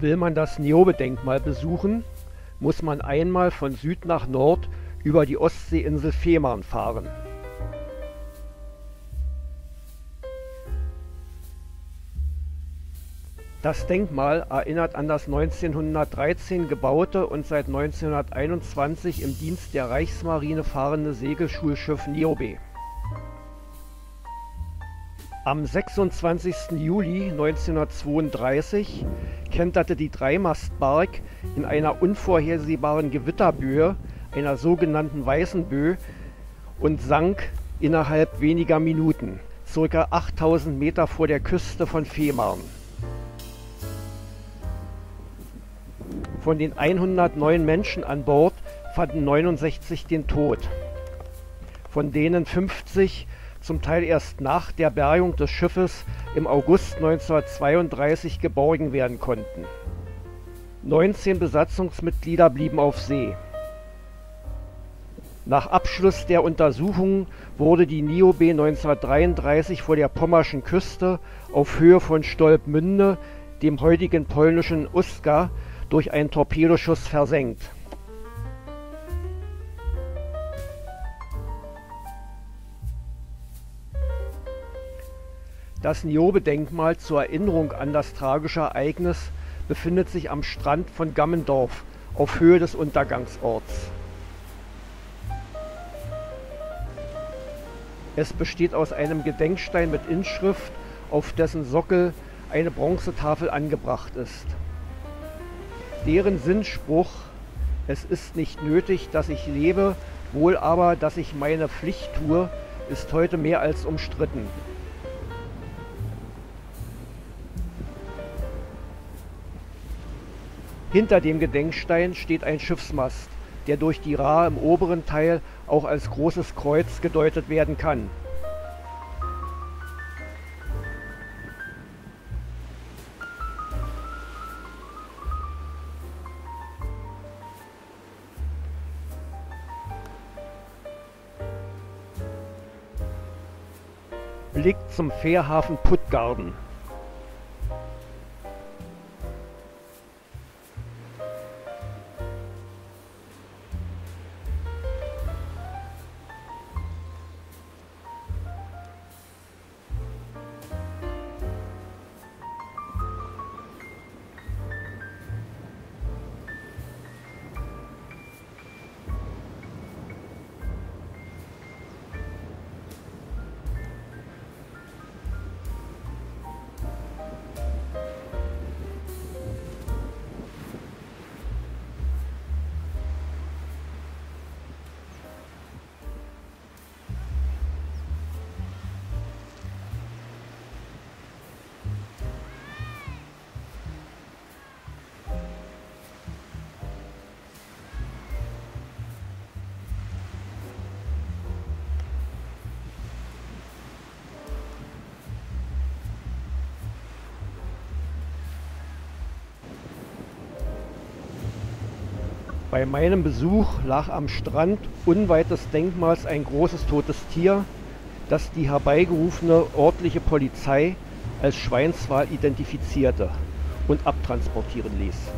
Will man das Niobe-Denkmal besuchen, muss man einmal von Süd nach Nord über die Ostseeinsel Fehmarn fahren. Das Denkmal erinnert an das 1913 gebaute und seit 1921 im Dienst der Reichsmarine fahrende Segelschulschiff Niobe. Am 26. Juli 1932 kenterte die Dreimastbark in einer unvorhersehbaren Gewitterböe, einer sogenannten Weißen Böe, und sank innerhalb weniger Minuten, ca. 8000 Meter vor der Küste von Fehmarn. Von den 109 Menschen an Bord fanden 69 den Tod, von denen 50 zum Teil erst nach der Bergung des Schiffes im August 1932 geborgen werden konnten. 19 Besatzungsmitglieder blieben auf See. Nach Abschluss der Untersuchungen wurde die Niobe 1933 vor der pommerschen Küste auf Höhe von Stolpmünde, dem heutigen polnischen Uska, durch einen Torpedoschuss versenkt. Das Niobe-Denkmal zur Erinnerung an das tragische Ereignis befindet sich am Strand von Gammendorf auf Höhe des Untergangsorts. Es besteht aus einem Gedenkstein mit Inschrift, auf dessen Sockel eine Bronzetafel angebracht ist. Deren Sinnspruch Es ist nicht nötig, dass ich lebe, wohl aber, dass ich meine Pflicht tue, ist heute mehr als umstritten. Hinter dem Gedenkstein steht ein Schiffsmast, der durch die Ra im oberen Teil auch als großes Kreuz gedeutet werden kann. Blick zum Fährhafen Puttgarden. Bei meinem Besuch lag am Strand unweit des Denkmals ein großes totes Tier, das die herbeigerufene örtliche Polizei als Schweinswal identifizierte und abtransportieren ließ